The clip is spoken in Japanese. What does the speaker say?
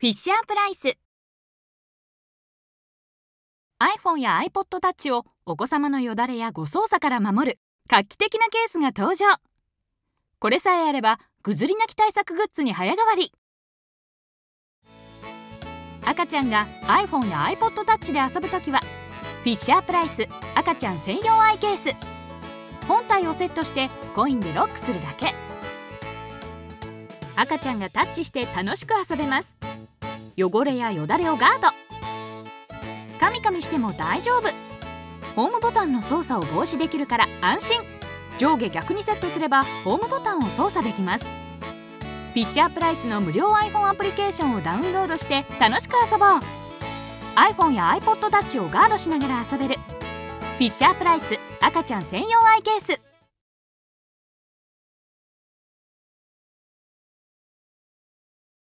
フィッシャープライス。iPhone や iPod Touch をお子様のよだれや誤操作から守る。画期的なケースが登場。これさえあればぐずり泣き対策グッズに早変わり。赤ちゃんが iPhone や iPod Touch で遊ぶときはフィッシャープライス赤ちゃん専用アイケース。本体をセットしてコインでロックするだけ。赤ちゃんがタッチして楽しく遊べます。汚れやよだれをガード。カミカミしても大丈夫。ホームボタンの操作を防止できるから安心。上下逆にセットすればホームボタンを操作できます。フィッシャープライスの無料 iPhone アプリケーションをダウンロードして楽しく遊ぼう。iPhone や iPod Touch をガードしながら遊べる。フィッシャープライス赤ちゃん専用アイケース。